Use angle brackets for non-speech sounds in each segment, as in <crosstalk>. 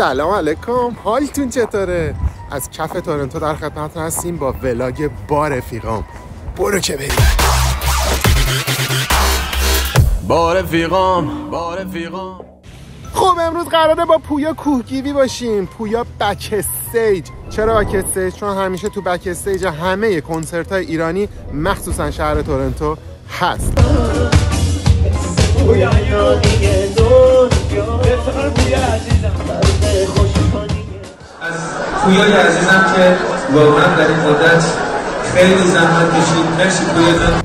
سلام علیکم. حالتون چطوره؟ از کف تورنتو در خدمتتون هستیم با vlog با رفیقام برو که بریم. با رفیقام با رفیقام خب امروز قراره با پویا کوهگیوی باشیم. پویا backstage چرا backstage چون همیشه تو backstage همه کنسرت های ایرانی مخصوصا شهر تورنتو هست. از پویای عزیزم که واقعا در این مدت خیلی زحمت کشید مرسی پویا جان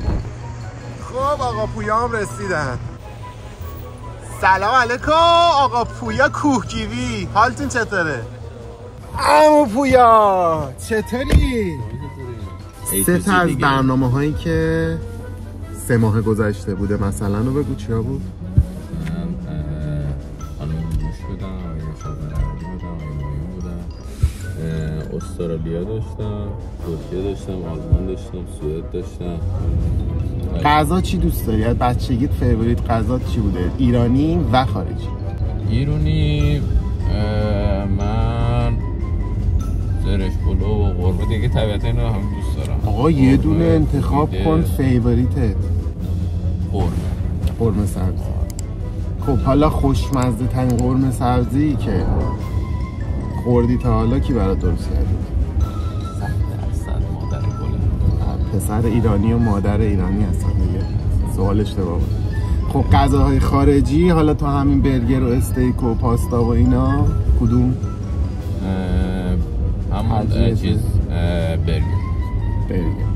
خب آقا پویا هم رسیدن سلام علیکم آقا پویا کوهگیوی حالتون چطوره؟ امو پویا چطوری؟ سه تا از برنامه هایی که سه ماه گذشته بوده مثلا رو بگو چیا بود؟ استرالیا داشتم ترکیه داشتم آلمان داشتم سوئد داشتم. غذا چی دوست داری؟ از بچگیت favorite غذا چی بوده؟ ایرانی و خارجی. ایرونی اه، من زرشک پلو و قرمه دیگه طبیعتا اینو هم دوست دارم. آقا یه دونه انتخاب کن favorite ت قرمه. قرمه سبزی. خب حالا خوشمزه ترین قرمه سبزی که خوردی تا حالا کی برات درست کرده؟ پسر ایرانی و مادر ایرانی هستن دیگه. سوال اشتباه خب غذاهای خارجی حالا تا همین برگر و استیک و پاستا و اینا کدوم؟ همون. چیز برگر. برگر.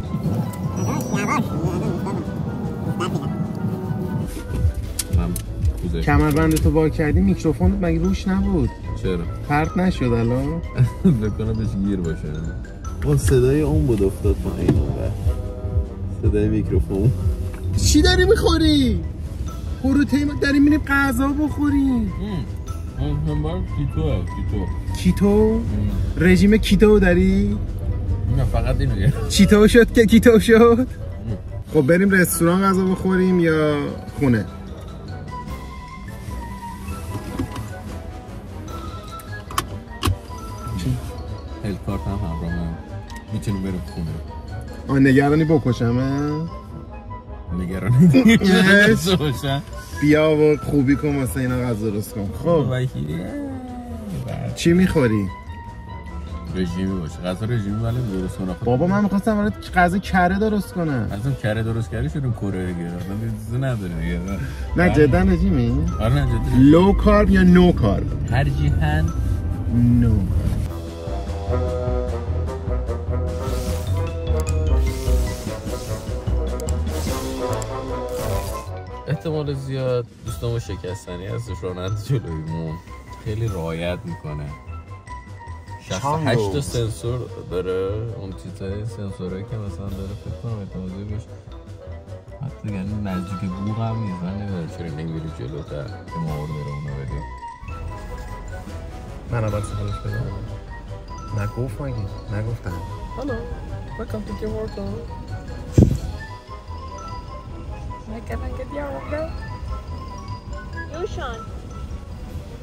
کمربند تو وا کردی میکروفون مگه روش نبود؟ چرا؟ پرت نشد الان؟ <laughs> بکنم بهش گیر باشه. اون صدای اون بود افتاد پایین اون. صدای میکروفون. چی داری می‌خوری؟ پروتئین داری میریم غذا بخوریم. keto ه keto keto. رژیم keto داری؟ نه فقط اینو چیتو شد که keto شد؟ خب بریم رستوران غذا بخوریم یا خونه؟ آه نگرانی بکشمه نگرانی <laughs> بیا و خوبی کن واسه اینا غذا درست کن. خب. چی می‌خوری؟ رژیمی باشه غذا رژیمی ولی درست کنه بابا من می‌خواستم برات غذا کره درست کنم. از اون کره درست کردی شدیم کره اصلا چیزی نداره دیگه نه جدا رژیمی؟ آره نه جدی لو کارب یا نو کارب؟ ترجیحاً نو احتمال زیاد دوستامو شکستنی هستش راننده جلویمون خیلی رعایت می‌کنه. 68 تا سنسور داره اون چیزای سنسورایی که مثلا داره فکر کنم احتمال زیاد بهش حتی یعنی نزدیک بوغ هم نیست من نمی‌دونم چرا نمیری جلوتر؟ که ما رو اونو بدیم من اول سفارش بدم. نگفت مگه؟ نگفتم هلو welcome to Tim Hortons Can I get your order? Yoshan,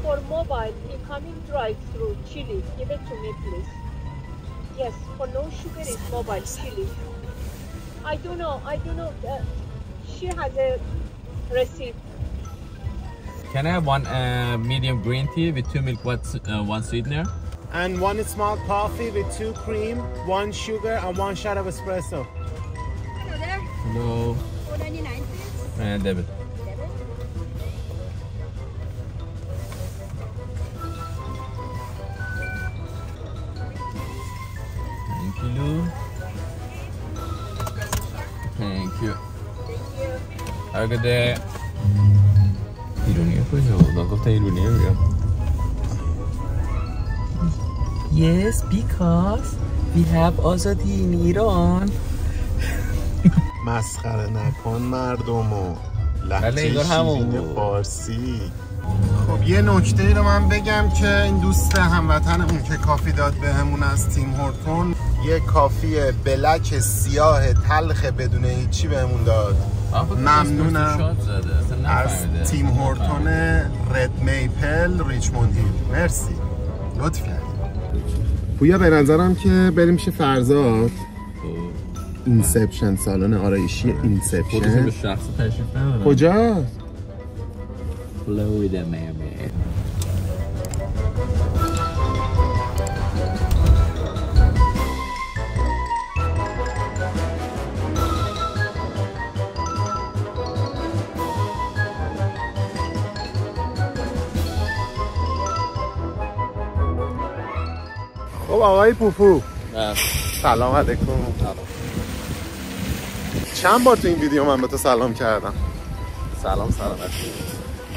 for mobile, incoming drive-through, chili, give it to me, please. Yes, for no sugar is mobile, chili. I don't know, I don't know. Uh, she has a receipt. Can I have one uh, medium green tea with two milk, one, s- uh, one sweetener? And one small coffee with two cream, one sugar, and one shot of espresso. Hello there. Hello. Eh, and debit. Thank you, Lou. Thank you. Have a good day. 이러네요, 그죠? 너도 이러네요, 그죠? Yes, because we have also the in Iran. مسخره نکن مردمو بله، لحجه همون شیرین. فارسی. خب یه نکته ای رو من بگم که این دوست هموطنمون که کافی داد بهمون از تیم هورتون یه کافی بلک سیاه تلخ بدون هیچی بهمون داد. ممنونم. زده. اصلا از. تیم هورتون رد میپل ریچموند هیل. مرسی. لطف کردی پویا به نظرم که بریم میشه فرزاد. اینسپشن سالن آرایشی اینسپشن. به شخص تشریف ندارم کجا؟ فلوریدا میامی. خب آقای پوپو. نه سلام علیکم. چند بار تو این ویدیو من به تو سلام کردم؟ سلام سلامتی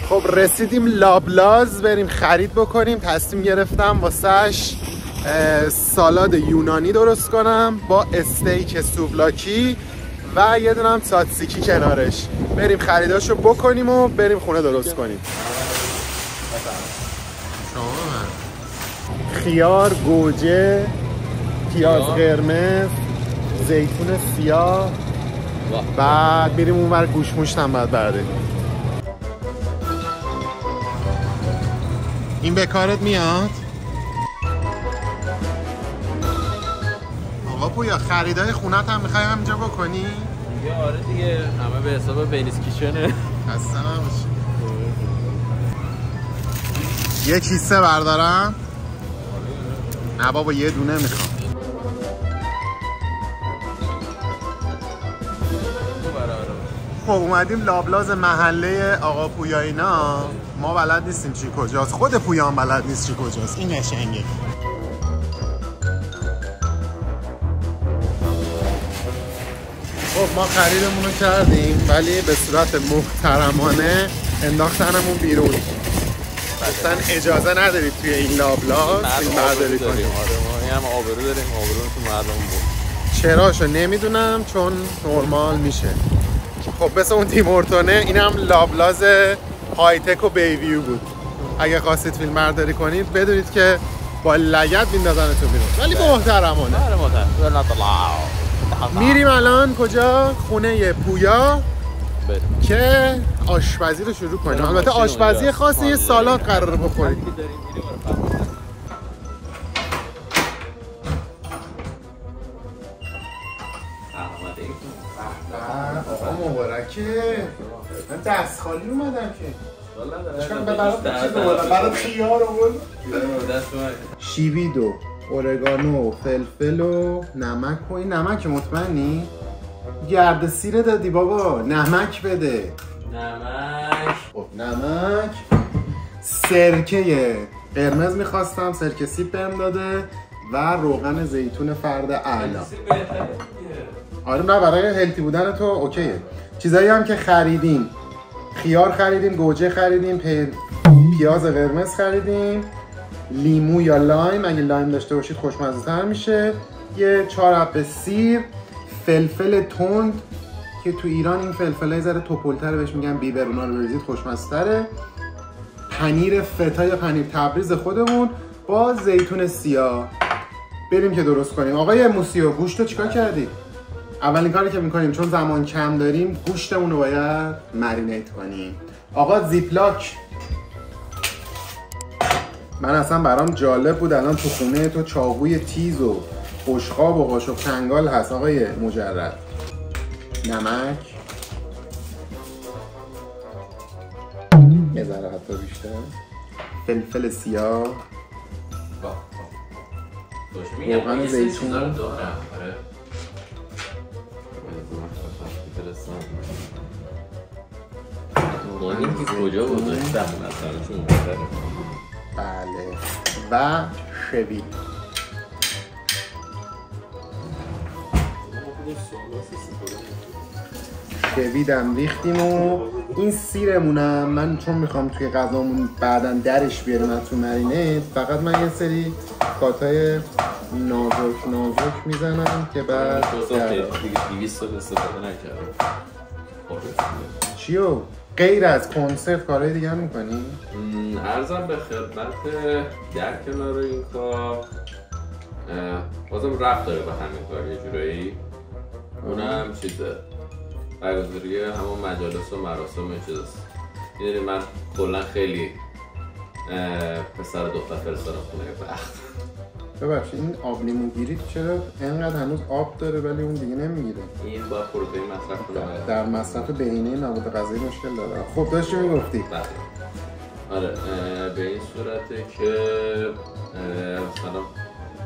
خب رسیدیم لابلاز بریم خرید بکنیم. تصمیم گرفتم واسهش سالاد یونانی درست کنم با استیک سوبلاکی و یه دونم ساتسیکی کنارش. بریم خریداشو بکنیم و بریم خونه درست کنیم. خیار گوجه پیاز. قرمز زیتون سیاه. بعد میریم اون بر گوشموشت هم بعد برداریم. این به کارت میاد؟ آقا پویا خریدای خونت هم می‌خوای همینجا بکنی؟ دیگه آره دیگه همه به حساب بینیس کیچنه خسته نباشی. یه کیسه بردارم. نه بابا یه دونه می‌خوام. خب اومدیم لابلاز محله آقا پویا اینا. ما بلد نیستیم چی کجاست. خود پویا هم بلد نیست چی کجاست. این قشنگه. خب ما خریدمون رو کردیم ولی به صورت محترمانه انداختنمون بیرون. اصلا اجازه ندارید توی این لابلاز فیلم برداری کنیم آره ما این هم آبرو داریم. آبرو تو مردم بود. چراشو نمی‌دونم چون نرمال میشه. خب مثل اون تیمورتونه اینم لابلاز هایتک و بیویو بود. اگه خواستید فیلم برداری کنید بدونید که با لگت میندازنتون بیرون. ولی محترمانه. مادر برنا طلع میریم الان کجا؟ خونه پویا. بریم. که آشپزی رو شروع کنیم. البته آشپزی خاصی یه سالاد قراره بخوریم. مبارکه من دست خالی اومدم که. چون به برات خیار شیوید و اورگانو و فلفل و نمک و این نمک مطمئنی؟ گرد سیره دادی بابا. نمک بده. نمک. خب نمک. سرکه قرمز می‌خواستم سرکه سیب بهم داده و روغن زیتون فرد اعلا. آره نه برای healthy بودن تو okay ه. چیزایی هم که خریدیم. خیار خریدیم گوجه خریدیم پی... پیاز قرمز خریدیم لیمو یا lime. اگه lime داشته باشید خوشمزه تر میشه. یه چهار حبه سیر فلفل تند که تو ایران این فلفل های ذره توپلتر بهش میگن بیبر اونا رو بریزید خوشمزه تره پنیر فتا یا پنیر تبریز خودمون با زیتون سیاه. بریم که درست کنیم. آقای موسیو گوشت رو چیکار کردی؟ اولین کاری که می‌کنیم چون زمان کم داریم گوشتمون رو باید مرینیت کنیم. آقا زیپلاک. من اصلا برام جالب بود. الان تو خونه تو چاقوی تیز و خوشخواب و قاشق چنگال هست آقای مجرد. نمک. یه ذره حتی بیشتر. فلفل سیاه. روغن زیتون. کجا بله. و شوید شویدم ریختیم و این سیرمونم من چون می‌خوام توی غذامون بعدا درش بیاریم از تو مرینه فقط من یه سری کاتای نازک نازک می‌زنم که بعد در- دیگه 200 سال استفاده نکردم. چیو؟ غیر از کنسرت کارهای دیگه هم می‌کنی؟ م، عرضم به خدمت در کنار این کار بازم رفت داره به همین کار یه جورایی. اونم چیزه. برگزاری همون مجالس و مراسم و چیزاست. می‌دونی من کلا خیلی پسر دختر فرستادم خونه بخت ببخشید این آب لیمو گیری چرا؟ انقدر هنوز آب داره ولی اون دیگه نمی‌گیره. این با پروتئین مصرف کنه. در مصرف بهینه مواد غذایی مشکل داره. خب داشتی می‌گفتی. بله. آره به این صورته که مثلا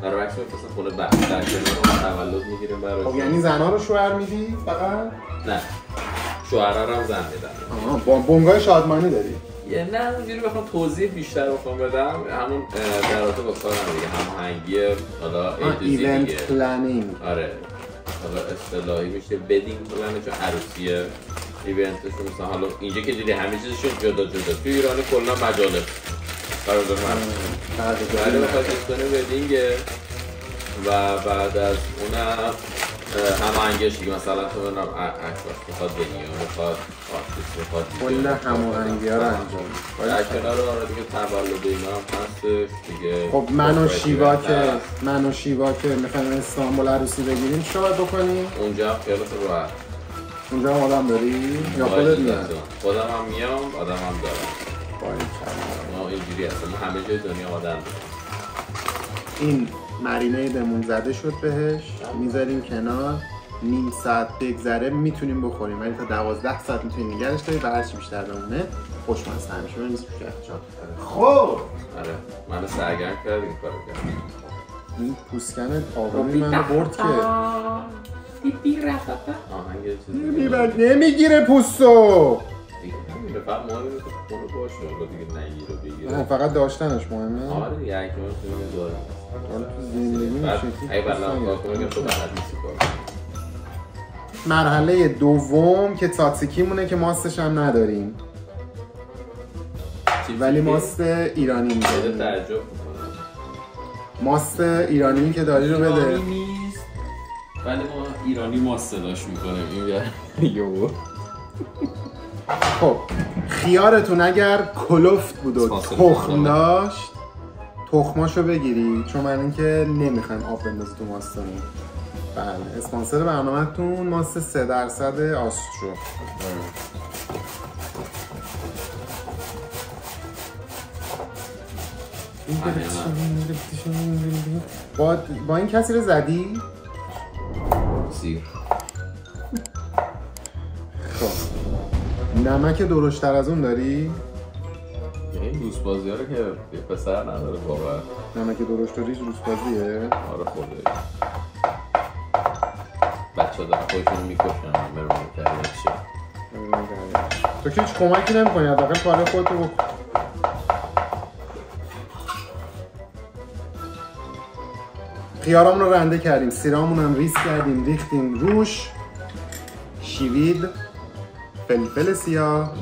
برای عکس میفرستم خونه بخت در کنار تولد می‌گیریم براش خب یعنی زنها رو شوهر میدی فقط؟ نه. شوهرها رو هم زن میدن آها با بنگاه شادمانی داری. یه نه اونجوری بخوام توضیح بیشتر بخوام بدم. همون در رابطه با کارم دیگه هماهنگی حالا event planning آره. حالا اصطلاحی میشه بدینگ پلنه چون عروسی ایونتشون مثلا حالا اینجا که دیدی همه چیزشون جدا جدا. تو ایران کلا مجاله. برادر من. بعد بخواد کنه ودینگه و بعد از اونم اه، هماهنگیش دیگه مثلا تو ببینم اکواش می‌خواد ونیو می‌خواد آرتیست می‌خواد کل هماهنگی ها رو انجام در. کنار آره دیگه تولد اینا هم هستش دیگه خب من و شیوا که. من و شیوا که می‌خوایم استانبول عروسی بگیریم چی باید بکنیم؟ اونجا هم خیالت راحت اونجا هم آدم داری؟ یا خودت میاد؟ خودم هم میام آدم هم دارم. ما اینجوری هستم همه جای دنیا آدم داریم این مرینیدمون زده شد بهش می‌ذاریم کنار. نیم ساعت بگذره می‌تونیم بخوریم. ولی تا دوازده ساعت می‌تونیم نگرش داریم و هرچی بیشتر بمونه خوشمزه همیشه یخچال. خب! آره. منو سرگرم کرد این کارو کرد این پوسکن آبروی منو برد که. آهنگ چیزی نمی‌گیره پوستو. دیگه نمیره فقط مهم اینه که خونه باشه حالا دیگه بگیره. فقط داشتنش مهمه. آره دیگه هر کی داره. حالا تو زندگی ای بلا کار کنه. که. مرحله دوم که تاتسیکی مونه که ماستش هم نداریم. ولی ماست ایرانی تعجب می‌کنه ماست ایرانی که داری رو بده. ولی ما ایرانی ما صداش می‌کنیم این یو خب خیارتون اگر کلفت بود و تخم. داشت تخماشو بگیرید چون من اینکه نمی‌خوایم آب بندازی تو ماستمون بله اسپانسر برنامهتون ماست 3 درصد آسترو با, با این کسی رو زدی؟ سیر نمک درشتر از اون داری؟ این دوست بازی ها رو که یه پسر نداره واقعا. نمک درشت داری روز بازیه؟ آره خدایی. بچه ها دارن خودشون می‌کشن برمون کرده چی؟ تو که هیچ کمکی نمی‌کنی حداقل کار خودتو بکن. خیارامون رو رنده کردیم سیرامون هم ریز کردیم ریختیم روش. شیوید. فلفل سیاه.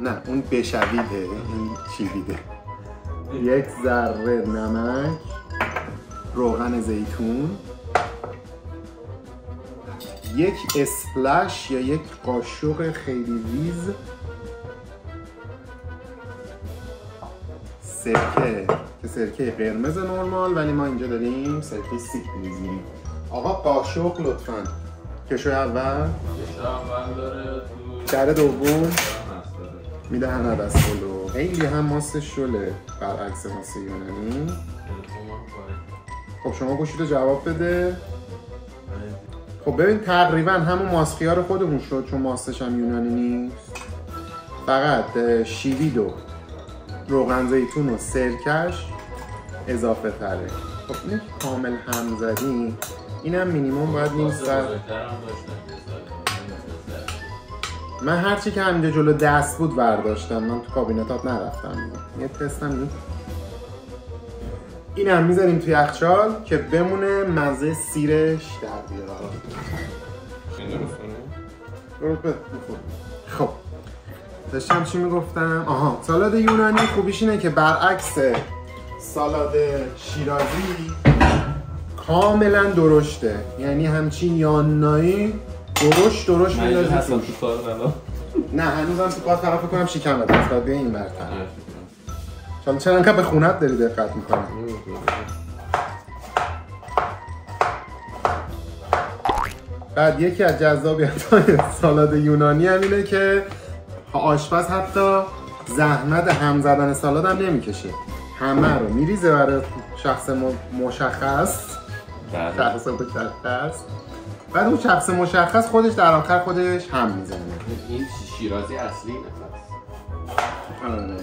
نه اون بشویده این شیویده. یک ذره نمک روغن زیتون. یک اسپلش یا یک قاشق خیلی ریز. سرکه که سرکه قرمز نرمال ولی ما اینجا داریم سرکه سیب میزیم آقا قاشق لطفا. کشو اول. یه شاول داره تو در دوم. می‌دهند از پلو خیلی هم ماست شله. برعکس ماست یونانی. خب شما گوشید رو جواب بده. خب ببین تقریبا همون ماسخیار خودمون شد چون ماستش هم یونانی نیست. فقط شیوید و روغن زیتون و سرکش اضافه تره. خب کامل هم زدیم. اینم مینیموم باید نیم ساله. من هرچی که همینجا جلو دست بود برداشتم من تو کابینتات نرفتم. یه تستم این این هم می‌ذاریم توی یخچال که بمونه مزه سیرش در بخور. خب. داشتم چی می‌گفتم؟ آها. سالاد یونانی خوبیش اینه که برعکس سالاد شیرازی کاملا درشته. یعنی همچین یاننایی درشت درشت من اینجا میندازی هستم توش. تو کار نه هنوزم تو باید طرف کنم شکم افتاد بیا این برتر چون چرا انقدر به خونت داری دقت می‌کنم بعد یکی از جذابیت های سالاد یونانی هم اینه که آشپز حتی زحمت هم زدن سالاد هم نمی‌کشه. همه رو میریزه برای شخص مشخص. شخص مشخص. بعد اون شخص مشخص خودش در آخر خودش هم می‌زنه. این شیرازی اصلی نفس آره.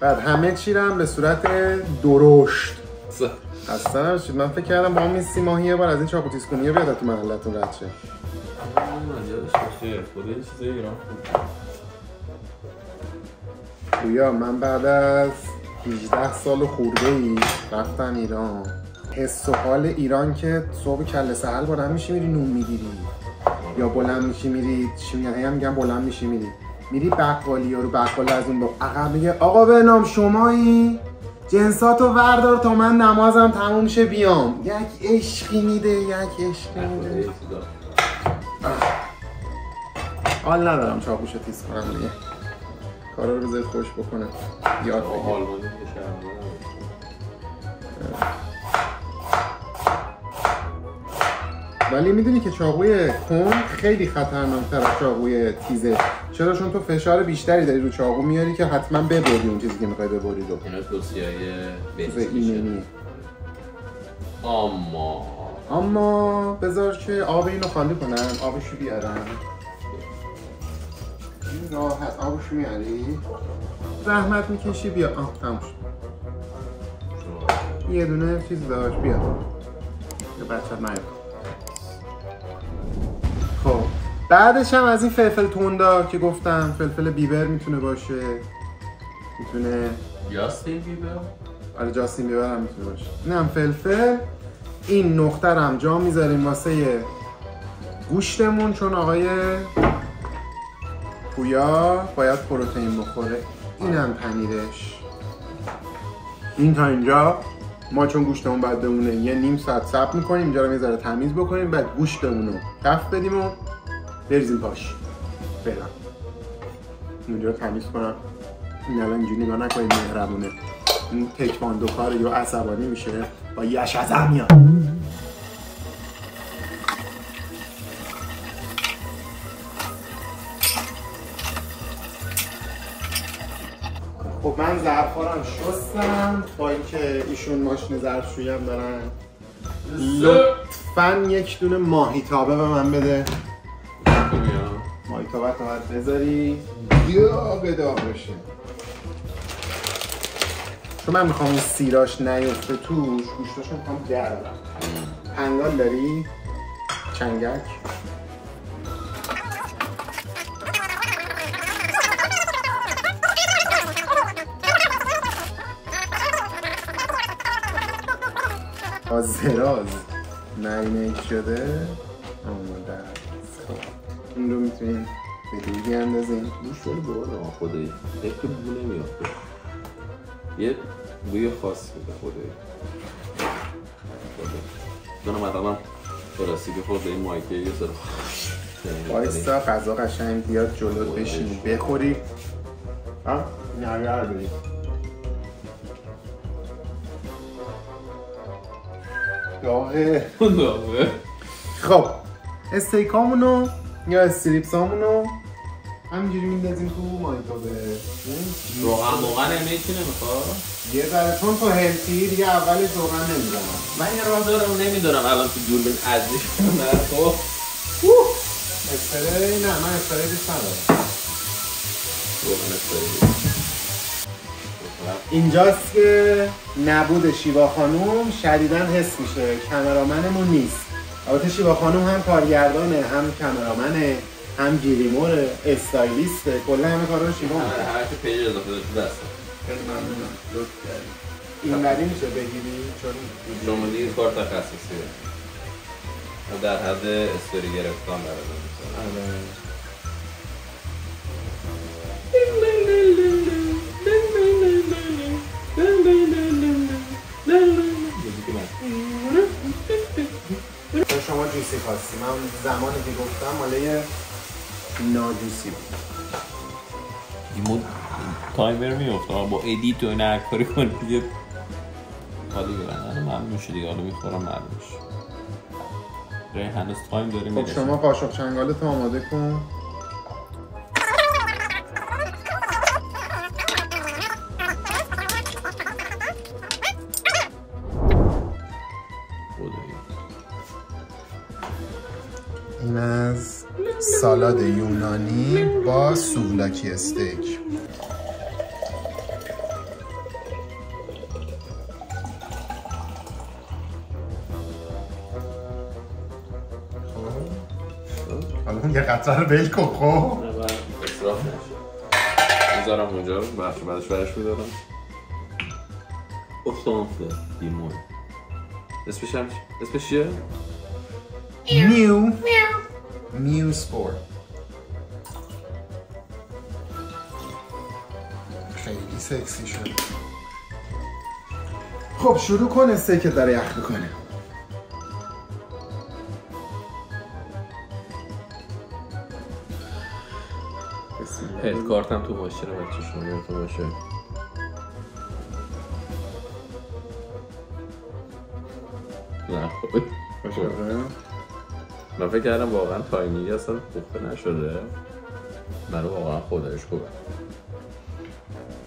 بعد همه چی هم به صورت درشت. اصلا من فکر کردم با هم این سی ماهی یه بار از این چاقو تیز کنی بیاد تو محلتون رد شه. گویا من بعد از 18 سال خورده ای رفتم ایران. حس و حال ایران که صبح کله سهل بلند میشی میری نون می‌گیری. یا بلند میشی میری چی میگن؟ میگن بلند میشی میری. میری بقالی رو بقال از اون با عقب میگه آقا به نام شمایی؟ جنساتو وردار تا من نمازم تموم شه بیام. یک عشقی میده یک عشقی میده. حال ندارم چاقوشو تیز کنم دیگه. کارا رو بذارید خوش بکنه. یاد بگیر. ولی می‌دونی که چاقوی کن خیلی خطرناکتر از چاقوی تیزه. چرا؟ چون تو فشار بیشتری داری رو چاقو میاری که حتما ببری اون چیزی که می‌خوای ببری رو اینا توصیه اما اما بذار که آب اینو خالی کنن آبشو بیارن این راحت. آبشو میاری؟ زحمت می‌کشی بیا. آه تموم شد. یه دونه چیز داشت بیا. بچه نیاد بعدش هم از این فلفل توندا که گفتم فلفل بیبر می‌تونه باشه. می‌تونه جاستین بیبر؟ آره جاستین بیبر هم می‌تونه باشه. این هم فلفل. این نقطه رو هم جا می‌ذاریم واسه گوشتمون چون آقای پویا باید پروتئین بخوره. این هم پنیرش. این تا اینجا. ما چون گوشتمون باید بمونه یه نیم ساعت صبر می‌کنیم اینجا رو یه ذره تمیز بکنیم بعد گوشتمون رو کف بدیم و بریزیم پاش فعلا اونجا رو تمیز کنم. این الان اینجوری نگاه نکنید مهربونه. این تکواندو کار یا عصبانی میشه با یش از میاد. خب من ظرفارم شستم. با اینکه ایشون ماشین ظرفشویی هم دارن. لطفا یک دونه ماهیتابه به من بده. ماهیتابه رو باید بذاری یا به داغ بشه چون من می‌خوام اون سیراش نیفته توش گوشتاشو می‌خوام درارم پنگال داری؟ چنگک؟ با زراز مرینیت شده آماده است. خب این رو می‌تونیم به دیگه اندازیم گوش داره بالا خدایی. یک که بو نمیافته یه بوی خاص میده خدایی. دونم مثلا که خورده این مایکه یه سر وایستا غذا قشنگ بیاد جلو بشینی. بخوری. ها؟ نگر بری داغه. خب استیکامونو یا استریپسامونو همینجوری میندازیم تو مایتابه روغن موقع نمی‌تونه می‌خواد یه ذره چون تو هلتی دیگه اولش روغن نمی‌زنم من یه راه دارم نمی‌دونم الان تو دوربین ازش کنم خب. اسپری نه من اسپری دوست ندارم. روغن استایی اینجاست که نبود شیوا خانوم شدیدا حس میشه کمرامنمون نیست. البته شیوا خانوم هم کارگردانه هم کمرامنه. هم گیریموره استایلیسته کلا همه کارا رو شیوا می‌کنه هر که پیج اضافه خیلی ممنونم. لطف کردی این ولی میشه بگیری؟ چون شما دیگه کار تخصصیه. در حد استوری گرفتان برای آره. <laughs> شما جوسی خواستی من زمانی که گفتم ماله ناجوسی بود. این تایمر میفته با ادیت و این هر کاری کنید یه حالی برن معلوم میشه دیگه حالا می‌خورم معلوم میشه. ری هنوز تایم داری خب شما قاشق چنگالتو آماده کن. سالاد یونانی با سوولاکی استیک. خب. حالا یه قطعه رو بیل کن خب. می‌ذارم اونجا رو بخش بعدش برش میدارم. افتانفه دیمون اسمش هم اسمش چیه؟ میو. میو. سپور سکسی شد خب شروع کن استیک داره یخ می‌کنه. هد کارتم تو باشه رو بچه شما تو باشه. نه خوبه من فکر کردم واقعا تایمینگ اصلا پخته نشده. برای واقعا خدایش خوبه.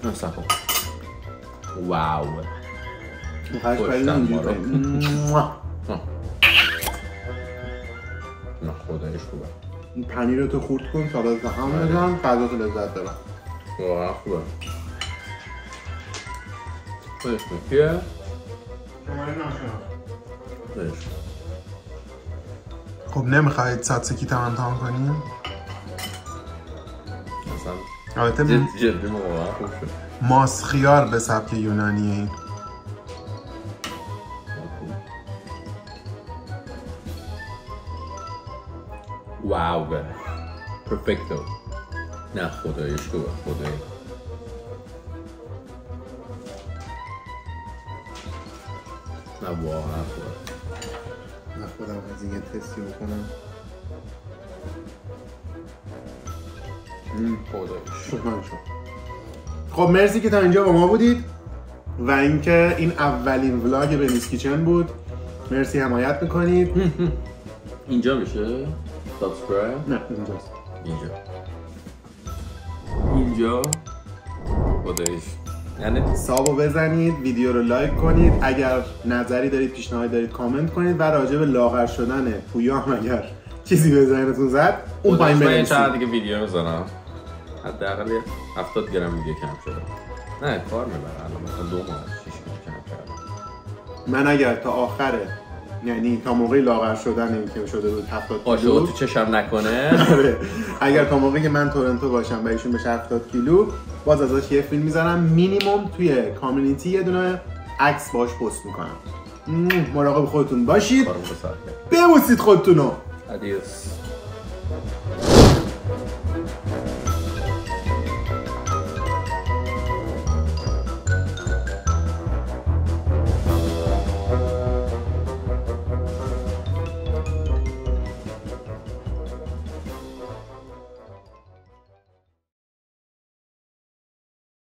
رو. کنی. مواه. نه خدایش خوبه پنیر تو خورد کن سالاد هم بزن غذا تو لذت ببر واقعا خوبه خودش کیه؟ خب نمی‌خواید ساتسکی هم امتحان کنیم اصلا البته جد جدی واقعا خوب شد. ماس خیار به سبک یونانیه این واو پرفکتو. نه خدایش خوبه خدایی نه واقعا خوبه من خودم از این یه تستی بکنم. خب مرسی که تا اینجا با ما بودید و اینکه این اولین ولاگ به کیچن بود. مرسی حمایت می‌کنید. <laughs> اینجا میشه؟ subscribe نه اینجاست. اینجا. اینجا. خدایش یعنی sub و بزنید ویدیو رو like کنید. اگر نظری دارید پیشنهاد دارید کامنت کنید و راجع به لاغر شدن پویا هم اگر چیزی به ذهنتون زد اون پایین بنویسید. چند دیگه ویدیو می‌زنم حداقل یه 70 گرم دیگه کم شده. نه کار می‌بره. الان مثلا دو ماه 6 کیلو کم کردم من اگر تا آخره یعنی تا موقع لاغر شدن که شده بود 70 آشو کیلو تو چشم نکنه. آره. اگر تا موقعی که من تورنتو باشم و ایشون بشه 70 کیلو باز ازش یه فیلم می‌زنم مینیمم توی کامیونیتی یه دونه عکس باش پست می‌کنم. مراقب خودتون باشید. ببوسید خودتونو. ادیوس